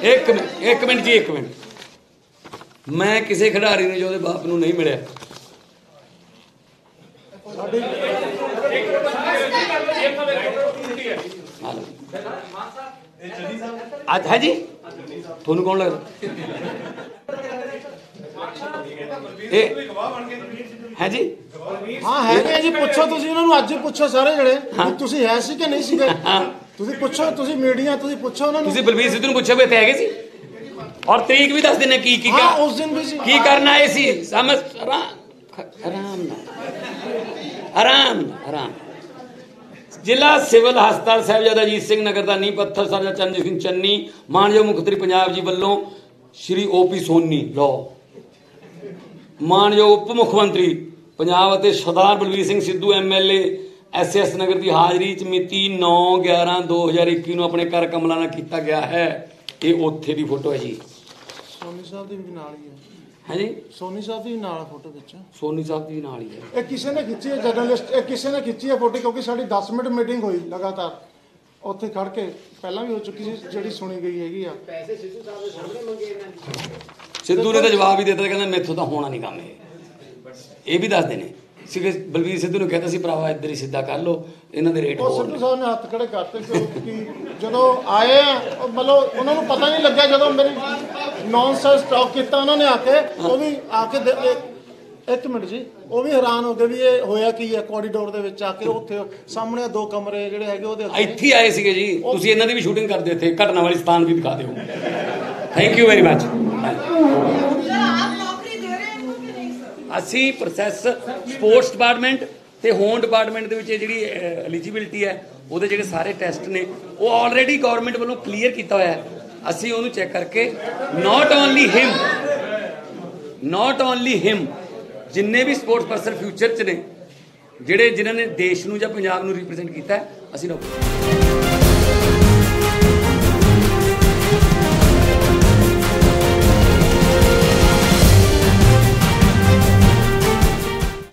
ਇੱਕ ਮਿੰਟ ਇੱਕ ਮਿੰਟ ਜੀ, ਇੱਕ ਮਿੰਟ। ਮੈਂ ਕਿਸੇ ਖਿਡਾਰੀ ਨੂੰ ਜੋ ਉਹਦੇ ਬਾਪ ਨੂੰ ਨਹੀਂ ਮਿਲਿਆ। ਸਾਡੀ ਅੱਜ ਹੈ ਜੀ? ਤੁਹਾਨੂੰ ਕੌਣ ਲੱਗਦਾ? ਇਹ ਹੈ ਜੀ? ਹਾਂ ਹੈਗੇ ਜੀ ਪੁੱਛੋ ਤੁਸੀਂ ਉਹਨਾਂ ਨੂੰ ਅੱਜ ਹੀ ਪੁੱਛੋ ਸਾਰੇ ਜਣੇ ਵੀ ਤੁਸੀਂ ਹੈ ਸੀ ਕਿ ਨਹੀਂ ਸੀਗੇ। ਤੁਸੀਂ ਪੁੱਛੋ ਤੁਸੀਂ ਮੀਡੀਆ ਤੁਸੀਂ ਪੁੱਛੋ ਉਹਨਾਂ ਨੂੰ। ਤੁਸੀਂ ਬਲਬੀਰ ਸਿੱਧੂ ਨੂੰ ਪੁੱਛਿਆ ਵੀ ਇੱਥੇ ਹੈਗੇ ਸੀ? ਔਰ ਤਰੀਕ ਵੀ ਦੱਸ ਦਿੰਨੇ ਕੀ ਕੀ ਹਾਂ ਉਸ ਦਿਨ ਵੀ ਸੀ। ਕੀ ਕਰਨ ਆਏ ਸੀ? ਸਮਝ ਆਰਾਮ ਨਾਲ ਆਰਾਮ ਨਾਲ, ਆਰਾਮ ਜ਼ਿਲ੍ਹਾ ਸਿਵਲ ਹਸਪਤਾਲ ਸਾਹਿਬਜ਼ਾਦਾ ਅਜੀਤ ਸਿੰਘ ਨਗਰ ਦਾ ਨੀਂਹ ਪੱਥਰ ਸਰਜਾ ਚੰਨੀ ਸਿੰਘ ਚੰਨੀ ਮਾਨਯੋਗ ਮੁੱਖ ਮੰਤਰੀ ਪੰਜਾਬ ਜੀ ਵੱਲੋਂ ਸ਼੍ਰੀ ਓਪੀ ਸੋਨੀ ਲੋ ਮਾਨਯੋਗ ਉਪ ਮੁੱਖ ਮੰਤਰੀ ਪੰਜਾਬ ਅਤੇ ਸਰਦਾਰ ਬਲਵੀਰ ਸਿੰਘ ਸਿੱਧੂ ਐਮਐਲਏ ਐਸਐਸ ਨਗਰ ਦੀ ਹਾਜ਼ਰੀ ਚ ਮਿਤੀ 9/11/2021 ਨੂੰ ਆਪਣੇ ਘਰ ਕਮਲਾ ਨਾਲ ਕੀਤਾ ਗਿਆ ਹੈ। ਇਹ ਉੱਥੇ ਦੀ ਫੋਟੋ ਹੈ ਜੀ। ਸਾਹਿਬ ਦੀ ਵੀ ਨਾਲ ਹੀ ਹੈ ਹਾਂਜੀ? ਸੋਨੀ ਸਾਹਿਬ ਦੀ ਵੀ ਨਾਲ ਫੋਟੋ ਵਿੱਚ। ਸੋਨੀ ਸਾਹਿਬ ਦੀ ਨਾਲ ਹੀ ਹੈ ਇਹ ਕਿਸੇ ਨੇ ਖਿੱਚੀ ਹੈ ਜਰਨਲਿਸਟ ਇਹ ਕਿਸੇ ਨੇ ਖਿੱਚੀ ਹੈ ਫੋਟੋ ਕਿਉਂਕਿ ਸਾਡੀ 10 ਮਿੰਟ ਮੀਟਿੰਗ ਹੋਈ ਲਗਾਤਾਰ। ਉੱਥੇ ਖੜ ਕੇ ਪਹਿਲਾਂ ਵੀ ਹੋ ਚੁੱਕੀ ਸੀ ਜਿਹੜੀ ਸੁਣੀ ਗਈ ਹੈਗੀ ਆ। ਸਿੱਧੂ ਨੇ। ਤਾਂ ਜਵਾਬ ਹੀ ਦਿੱਤਾ ਕਹਿੰਦਾ ਮੈਥੋਂ ਤਾਂ ਹੋਣਾ ਨਹੀਂ ਕੰਮ ਇਹ। ਇਹ ਵੀ ਦੱਸਦੇ ਨੇ। ਸਿੱਧੇ ਬਲਵੀਰ ਸਿੱਧੂ ਨੂੰ ਕਹਿੰਦਾ ਸੀ ਭਰਾਵਾ ਇੱਧਰ ਹੀ ਸਿੱਧਾ ਕਰ ਲਓ ਇਹਨਾਂ ਦੇ ਰੇਟ ਉਹ ਹੋਰ ਸਿੱਧੂ ਸਾਹਿਬ ਨੇ ਹੱਥ ਖੜੇ ਕਰਤੇ ਕਿਉਂਕਿ ਜਦੋਂ ਆਏ ਆ ਉਹ ਮਤਲਬ ਉਹਨਾਂ ਨੂੰ ਪਤਾ ਨਹੀਂ ਲੱਗਿਆ ਜਦੋਂ ਮੇਰੀ ਨੌਨਸੈਂਸ ਟਾਕ ਕੀਤਾ ਉਹਨਾਂ ਨੇ ਆ ਕੇ ਉਹ ਵੀ ਆ ਕੇ ਇੱਕ ਮਿੰਟ ਜੀ ਉਹ ਵੀ ਹੈਰਾਨ ਹੋ ਗਏ ਵੀ ਇਹ ਹੋਇਆ ਕੀ ਹੈ ਕੋਰੀਡੋਰ ਦੇ ਵਿੱਚ ਆ ਕੇ ਉੱਥੇ ਸਾਹਮਣੇ ਦੋ ਕਮਰੇ ਜਿਹੜੇ ਹੈਗੇ ਉਹਦੇ ਇੱਥੇ ਆਏ ਸੀਗੇ ਜੀ। ਤੁਸੀਂ ਇਹਨਾਂ ਦੀ ਵੀ ਸ਼ੂਟਿੰਗ ਕਰਦੇ ਇੱਥੇ ਘਟਨਾ ਵਾਲੀ ਸਥਾਨ ਵੀ ਦਿਖਾ ਦਿਓ। ਥੈਂਕ ਯੂ ਵੈਰੀ ਮਚ ਅਸੀਂ ਪ੍ਰੋਸੈਸ ਸਪੋਰਟਸ ਡਿਪਾਰਟਮੈਂਟ ਤੇ ਹੋਮ ਡਿਪਾਰਟਮੈਂਟ ਦੇ ਵਿੱਚ ਇਹ ਜਿਹੜੀ ਐਲੀਜੀਬਿਲਟੀ ਹੈ, ਉਹਦੇ ਜਿਹੜੇ ਸਾਰੇ ਟੈਸਟ ਨੇ, ਉਹ ਆਲਰੇਡੀ ਗਵਰਨਮੈਂਟ ਵੱਲੋਂ ਕਲੀਅਰ ਕੀਤਾ ਹੋਇਆ ਹੈ। ਅਸੀਂ ਉਹਨੂੰ ਚੈੱਕ ਕਰਕੇ not only him not only him ਜਿੰਨੇ ਵੀ ਸਪੋਰਟਸ ਪਰਸਨ ਫਿਊਚਰ 'ਚ ਨੇ, ਜਿਹੜੇ ਜਿਨ੍ਹਾਂ ਨੇ ਦੇਸ਼ ਨੂੰ ਜਾਂ ਪੰਜਾਬ ਨੂੰ ਰਿਪਰੈਜ਼ੈਂਟ ਕੀਤਾ ਅਸੀਂ ਨੌਕਰੀ